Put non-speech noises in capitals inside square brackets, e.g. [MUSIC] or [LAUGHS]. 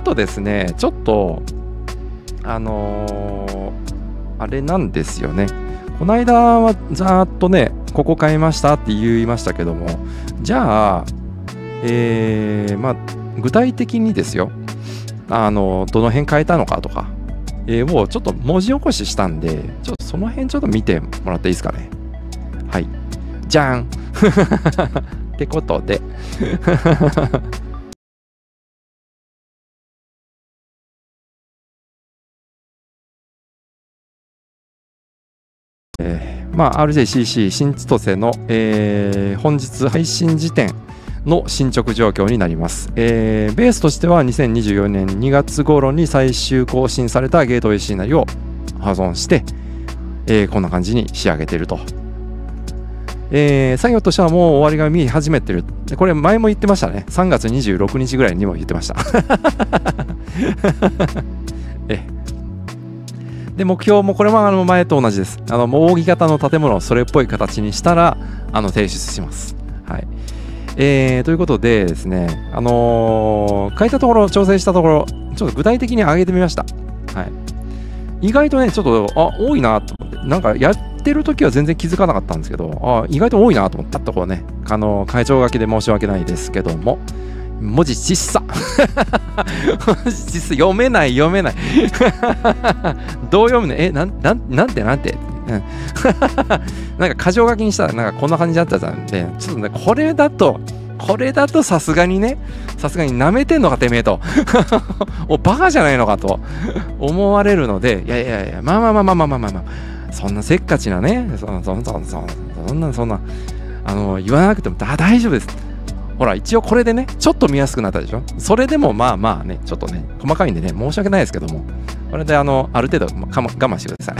あとですね、ちょっと、あのー、あれなんですよね。この間はざーっとね、ここ変えましたって言いましたけども、じゃあ、えー、まあ、具体的にですよ、あの、どの辺変えたのかとか、えー、をちょっと文字起こししたんで、ちょっとその辺ちょっと見てもらっていいですかね。はい。じゃん [LAUGHS] ってことでえー、まあ、RJCC 新千歳の、えー、本日配信時点の進捗状況になります、えー、ベースとしては2024年2月頃に最終更新されたゲートウェイシーナリを保存して、えー、こんな感じに仕上げていると、えー、作業としてはもう終わりが見え始めてる。これ前も言ってましたね。3月26日ぐらいにも言ってました。え [LAUGHS] で目標もこれもあの前と同じです。あの扇形の建物をそれっぽい形にしたらあの提出します。はい。えー、ということでですね、あのー、書いたところ、調整したところ、ちょっと具体的に上げてみました。はい。意外とね、ちょっと、あ、多いなと思って、なんかやってる時は全然気づかなかったんですけど、あ、意外と多いなと思ったところね、あの、会長書きで申し訳ないですけども、文字ちっさ。文字ちっさ。読めない読めない。どう読むの？えなんなんなんて？なんて？なんか箇条書きにしたらなんかこんな感じだったじゃん。で、ちょっとね、これだと、これだとさすがにね、さすがに舐めてんのかてめえと。お、バカじゃないのかと。思われるので、いやいやいや、まあまあまあまあまあまあまあ、まあ、そんなせっかちなね、そんそんそんそんそんなそんな、あの、言わなくてもだ大丈夫です。ほら、一応これでね、ちょっと見やすくなったでしょ？それでもまあまあね、ちょっとね、細かいんでね、申し訳ないですけども、これであの、ある程度我慢してください。